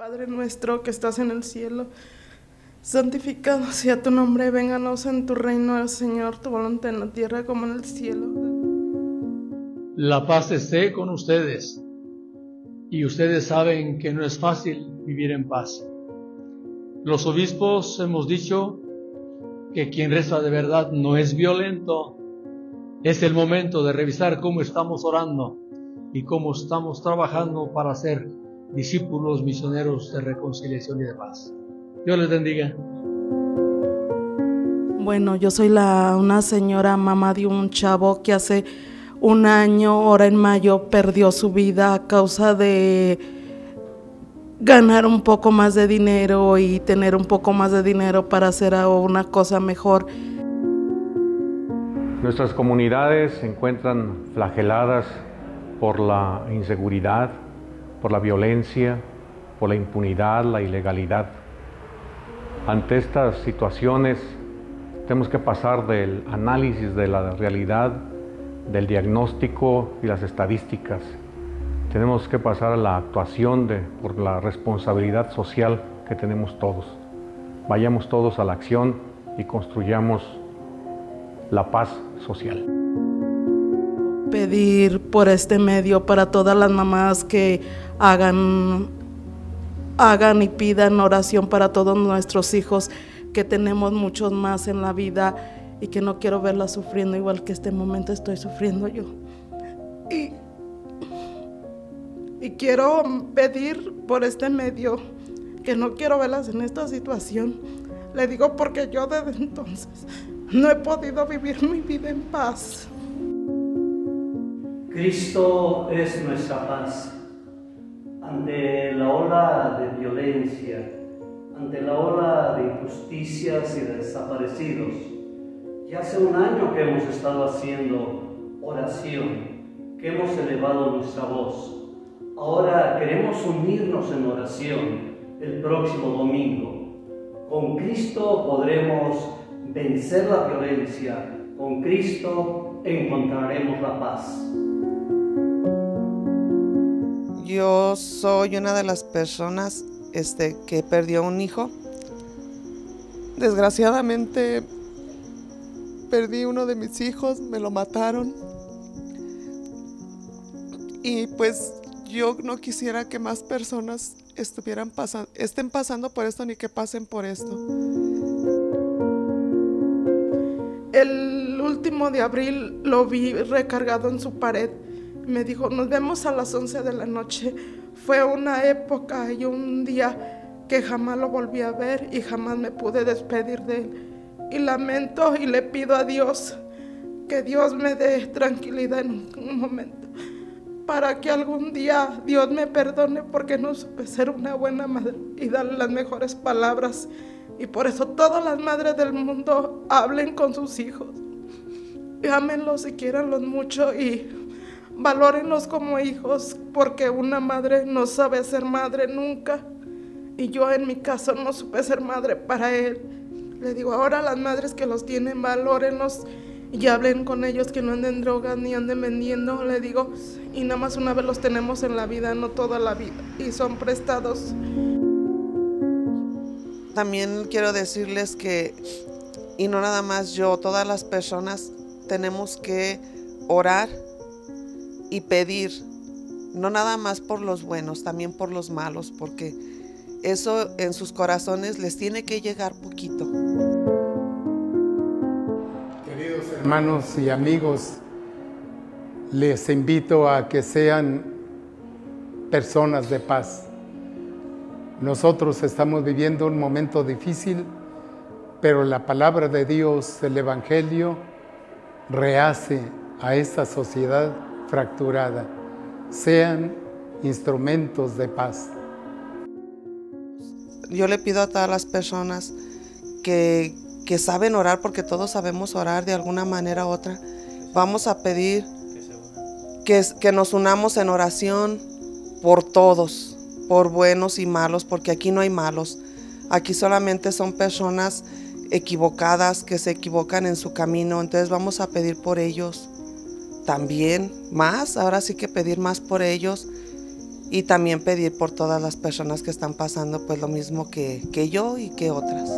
Padre nuestro que estás en el cielo, santificado sea tu nombre, vénganos en tu reino, Señor, tu voluntad en la tierra como en el cielo. La paz esté con ustedes. Y ustedes saben que no es fácil vivir en paz. Los obispos hemos dicho que quien reza de verdad no es violento. Es el momento de revisar cómo estamos orando y cómo estamos trabajando para ser discípulos misioneros de reconciliación y de paz. Dios les bendiga. Bueno, yo soy la, una señora mamá de un chavo que hace un año, ahora en mayo, perdió su vida a causa de ganar un poco más de dinero y tener un poco más de dinero para hacer una cosa mejor. Nuestras comunidades se encuentran flageladas por la inseguridad, por la violencia, por la impunidad, la ilegalidad. Ante estas situaciones tenemos que pasar del análisis de la realidad, del diagnóstico y las estadísticas. Tenemos que pasar a la actuación de, por la responsabilidad social que tenemos todos. Vayamos todos a la acción y construyamos la paz social. Pedir por este medio para todas las mamás que hagan, hagan y pidan oración para todos nuestros hijos, que tenemos muchos más en la vida y que no quiero verlas sufriendo igual que este momento estoy sufriendo yo. Y, y quiero pedir por este medio que no quiero verlas en esta situación. Le digo porque yo desde entonces no he podido vivir mi vida en paz. Cristo es nuestra paz. Ante la ola de violencia, ante la ola de injusticias y de desaparecidos, ya hace un año que hemos estado haciendo oración, que hemos elevado nuestra voz. Ahora queremos unirnos en oración el próximo domingo. Con Cristo podremos vencer la violencia. Con Cristo encontraremos la paz. Yo soy una de las personas este, que perdió un hijo. Desgraciadamente perdí uno de mis hijos, me lo mataron. Y pues yo no quisiera que más personas estuvieran pasando, estén pasando por esto ni que pasen por esto. El último de abril lo vi recargado en su pared. Me dijo, nos vemos a las 11 de la noche. Fue una época y un día que jamás lo volví a ver y jamás me pude despedir de él. Y lamento y le pido a Dios que Dios me dé tranquilidad en un momento para que algún día Dios me perdone porque no supe ser una buena madre y darle las mejores palabras. Y por eso todas las madres del mundo hablen con sus hijos. Ámenlos y quieranlos mucho y valórenlos como hijos porque una madre no sabe ser madre nunca. Y yo en mi caso no supe ser madre para él. Le digo, ahora las madres que los tienen, valórenlos y hablen con ellos que no anden drogas ni anden vendiendo. Le digo, y nada más una vez los tenemos en la vida, no toda la vida. Y son prestados. También quiero decirles que, y no nada más yo, todas las personas tenemos que orar y pedir, no nada más por los buenos, también por los malos, porque eso en sus corazones les tiene que llegar poquito. Queridos hermanos y amigos, les invito a que sean personas de paz. Nosotros estamos viviendo un momento difícil, pero la palabra de Dios, el Evangelio, rehace a esta sociedad fracturada. Sean instrumentos de paz yo le pido a todas las personas que, saben orar, porque todos sabemos orar de alguna manera u otra, vamos a pedir que, que nos unamos en oración por todos, por buenos y malos, porque aquí no hay malos. Aquí solamente son personas equivocadas que se equivocan en su camino. Entonces vamos a pedir por ellos también más. Ahora sí que pedir más por ellos y también pedir por todas las personas que están pasando pues lo mismo que, que yo y que otras.